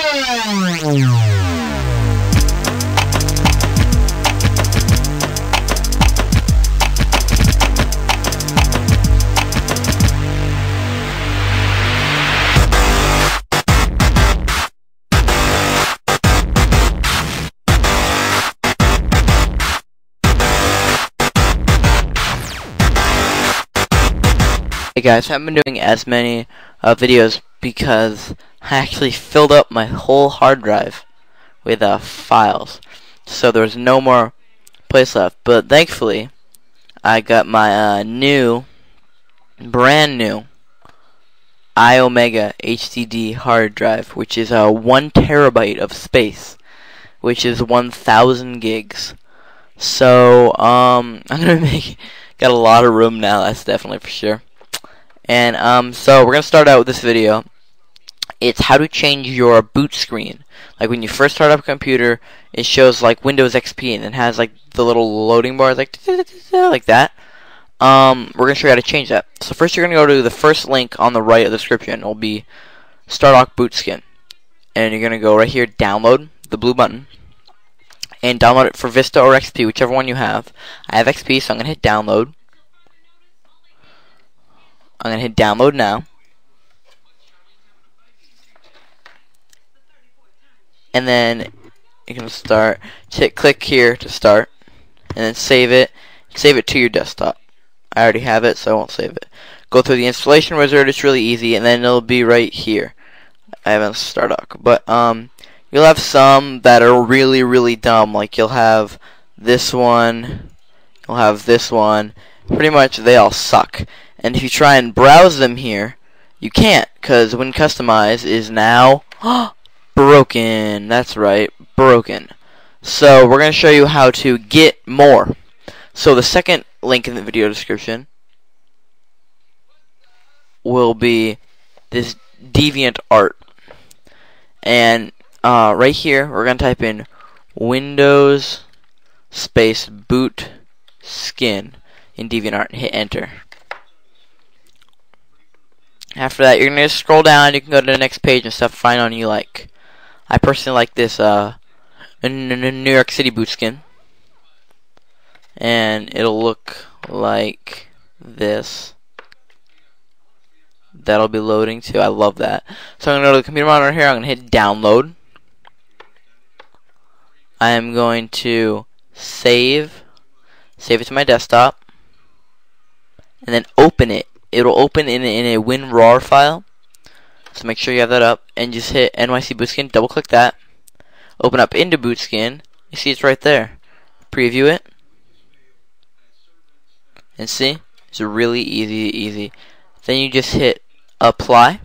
Hey guys, I haven't been doing as many uh, videos because I actually filled up my whole hard drive with uh, files. So there was no more place left. But thankfully, I got my uh, new, brand new iOmega HDD hard drive, which is a uh, one terabyte of space, which is 1,000 gigs. So um, I'm gonna make got a lot of room now. That's definitely for sure. And um, so we're gonna start out with this video. It's how to change your boot screen. Like when you first start up a computer, it shows like Windows XP and it has like the little loading bar like like that. Um, we're gonna show you how to change that. So first, you're gonna go to the first link on the right of the description. It'll be Stardock Boot Skin, and you're gonna go right here, download the blue button, and download it for Vista or XP, whichever one you have. I have XP, so I'm gonna hit download. I'm to hit download now. And then you can start, click here to start, and then save it, save it to your desktop. I already have it, so I won't save it. Go through the installation wizard, it's really easy, and then it'll be right here. I haven't Stardock, but um, you'll have some that are really, really dumb, like you'll have this one, you'll have this one, pretty much they all suck. And if you try and browse them here, you can't, because WinCustomize is now broken. That's right, broken. So we're going to show you how to get more. So the second link in the video description will be this deviant art. And uh, right here, we're going to type in Windows space boot skin in DeviantArt and hit enter. After that, you're going to scroll down. You can go to the next page and stuff. Find one you like. I personally like this uh, New York City boot skin. And it'll look like this. That'll be loading too. I love that. So I'm going to go to the computer monitor here. I'm going to hit download. I am going to save. Save it to my desktop. And then open it it'll open in in a WinRAR file. So make sure you have that up and just hit NYC Bootskin, double click that. Open up into Bootskin. You see it's right there. Preview it. And see? It's really easy, easy. Then you just hit apply.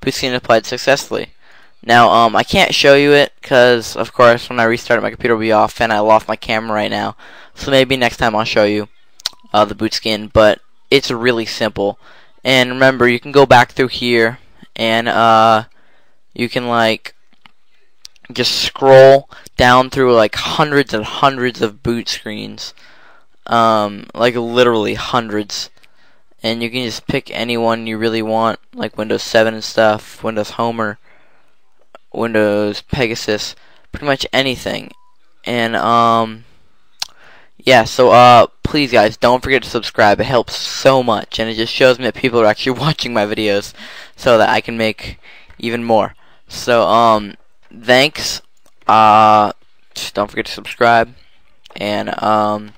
Bootskin applied successfully. Now, um, I can't show you it because, of course, when I restart my computer will be off and I lost my camera right now. So maybe next time I'll show you uh, the boot skin. But it's really simple. And remember, you can go back through here and uh, you can like just scroll down through like hundreds and hundreds of boot screens. Um, like literally hundreds. And you can just pick any one you really want, like Windows 7 and stuff, Windows Homer, Windows Pegasus, pretty much anything. And um yeah, so uh, please guys, don't forget to subscribe. It helps so much, and it just shows me that people are actually watching my videos, so that I can make even more. So um, thanks. Uh, don't forget to subscribe, and um,